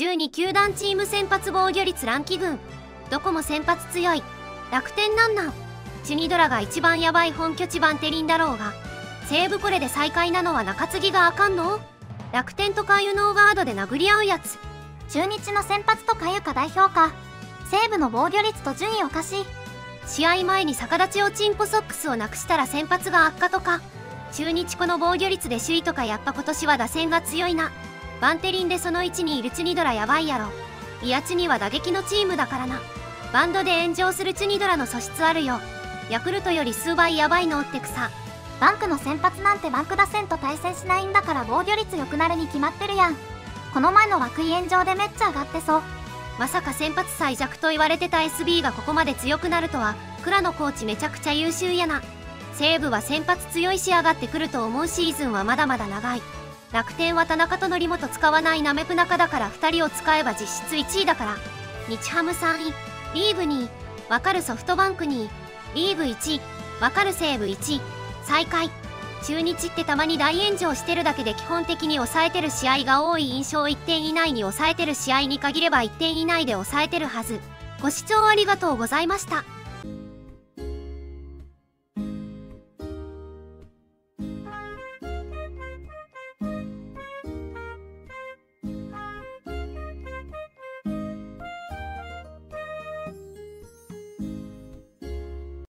12球団チーム先発防御率ランキ軍どこも先発強い。楽天なんなんチュニドラが一番ヤバい本拠地バンテリンだろうが。西武これで最下位なのは中継ぎがあかんの？楽天とかいうノーガードで殴り合うやつ。中日の先発とかいうか代表か。西武の防御率と順位おかし。い試合前に逆立ちをチンポソックスをなくしたら先発が悪化とか。中日この防御率で首位とかやっぱ今年は打線が強いな。バンテリンでその位置にいるチュニドラやばいやろ。いやチュニは打撃のチームだからな。バンドで炎上するチュニドラの素質あるよ。ヤクルトより数倍やばいのって草バンクの先発なんてバンク打線と対戦しないんだから防御率良くなるに決まってるやん。この前の涌井炎上でめっちゃ上がってそう。まさか先発最弱と言われてた SB がここまで強くなるとは倉野コーチめちゃくちゃ優秀やな。西武は先発強いし上がってくると思うシーズンはまだまだ長い。楽天は田中と則本使わないなめぷ中だから2人を使えば実質1位だから。日ハム3位リーグ2位わかるソフトバンク2位リーグ1位わかる西武1位。最下位中日ってたまに大炎上してるだけで基本的に抑えてる試合が多い。印象1点以内に抑えてる試合に限れば1点以内で抑えてるはず。ご視聴ありがとうございました。